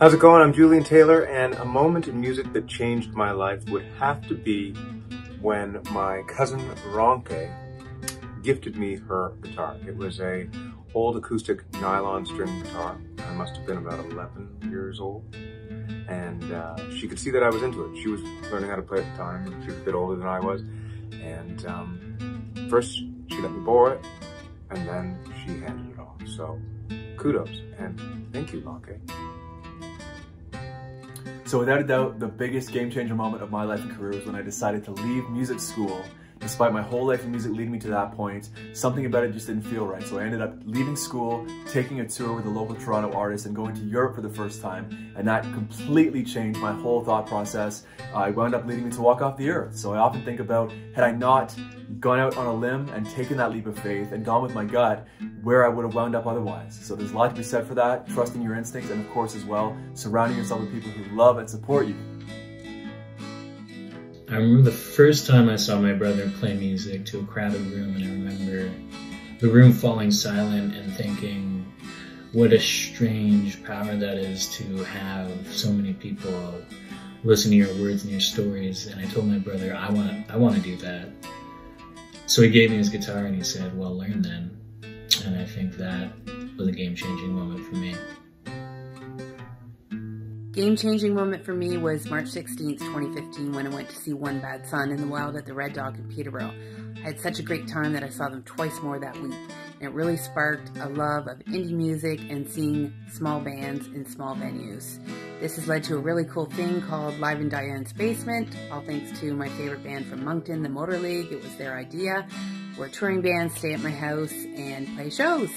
How's it going? I'm Julian Taylor, and a moment in music that changed my life would have to be when my cousin Ronke gifted me her guitar. It was a old acoustic nylon string guitar. I must have been about 11 years old. And uh, she could see that I was into it. She was learning how to play at the time. She was a bit older than I was. And um, first, she let me borrow it, and then she handed it off. So kudos, and thank you, Ronke. So without a doubt, the biggest game changer moment of my life and career was when I decided to leave music school Despite my whole life in music leading me to that point, something about it just didn't feel right. So I ended up leaving school, taking a tour with a local Toronto artist and going to Europe for the first time. And that completely changed my whole thought process. Uh, it wound up leading me to walk off the earth. So I often think about, had I not gone out on a limb and taken that leap of faith and gone with my gut, where I would have wound up otherwise. So there's a lot to be said for that, trusting your instincts, and of course as well, surrounding yourself with people who love and support you. I remember the first time I saw my brother play music to a crowded room, and I remember the room falling silent and thinking, what a strange power that is to have so many people listen to your words and your stories. And I told my brother, I want I want to do that. So he gave me his guitar and he said, well, learn then. And I think that was a game changing moment for me. Game changing moment for me was March 16th, 2015, when I went to see One Bad Son in the wild at the Red Dog in Peterborough. I had such a great time that I saw them twice more that week, and it really sparked a love of indie music and seeing small bands in small venues. This has led to a really cool thing called Live in DyAnn's Basement, all thanks to my favorite band from Moncton, the Motorleague. It was their idea, where touring bands stay at my house and play shows.